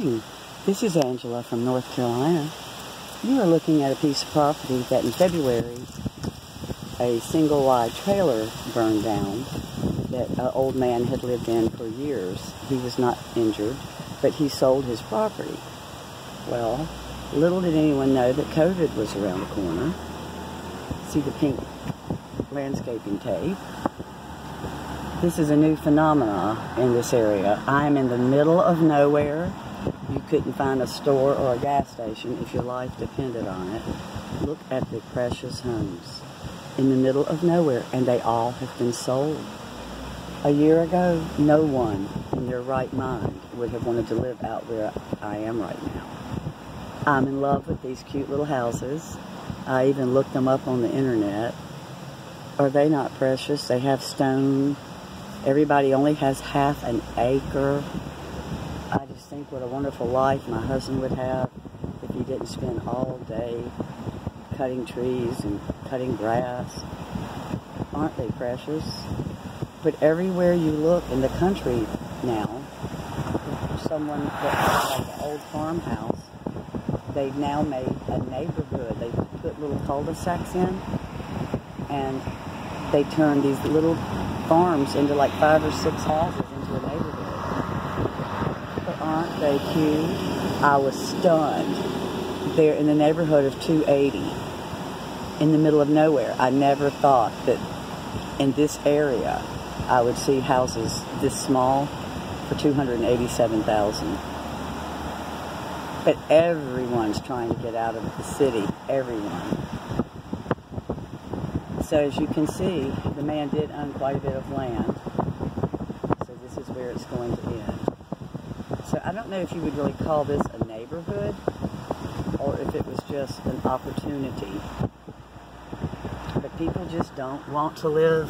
morning. This is Angela from North Carolina. You are looking at a piece of property that in February a single wide trailer burned down that an old man had lived in for years. He was not injured, but he sold his property. Well, little did anyone know that COVID was around the corner. See the pink landscaping tape. This is a new phenomena in this area. I'm in the middle of nowhere. You couldn't find a store or a gas station if your life depended on it. Look at the precious homes in the middle of nowhere, and they all have been sold. A year ago, no one in their right mind would have wanted to live out where I am right now. I'm in love with these cute little houses. I even looked them up on the internet. Are they not precious? They have stone. Everybody only has half an acre. I just think what a wonderful life my husband would have if he didn't spend all day cutting trees and cutting grass. Aren't they precious? But everywhere you look in the country now, someone that like an old farmhouse, they've now made a neighborhood. They put little cul-de-sacs in, and they turn these little farms into like five or six houses into a neighborhood. Cute? I was stunned. They're in the neighborhood of 280 in the middle of nowhere. I never thought that in this area I would see houses this small for 287,000. But everyone's trying to get out of the city. Everyone. So as you can see, the man did own quite a bit of land. So this is where it's going to end. So I don't know if you would really call this a neighborhood or if it was just an opportunity. But people just don't want to live